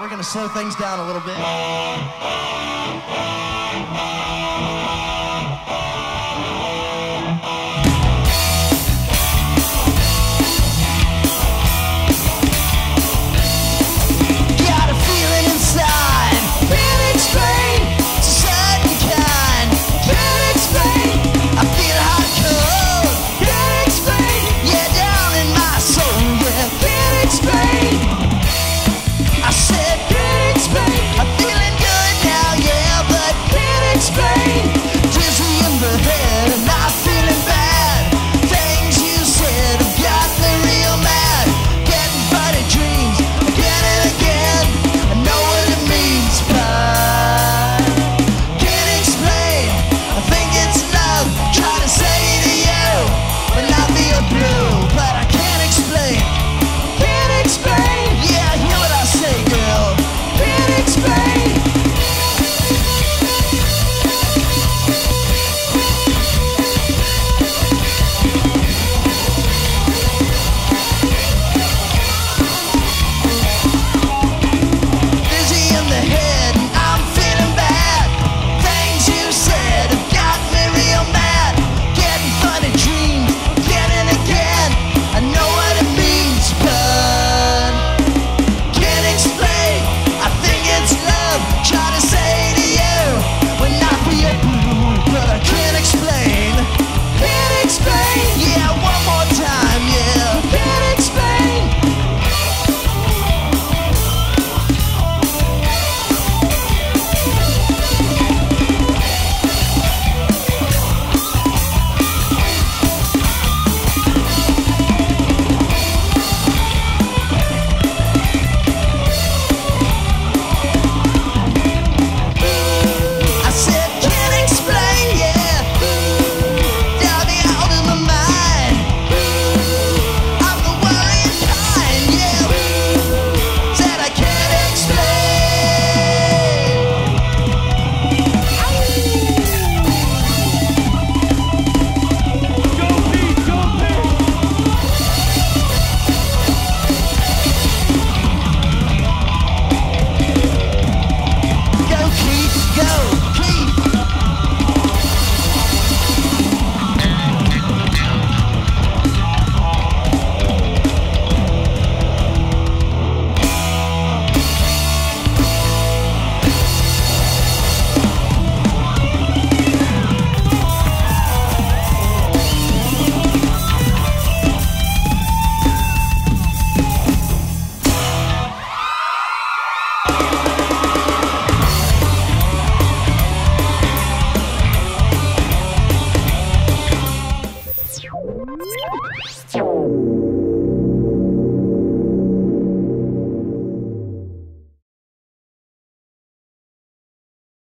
We're going to slow things down a little bit.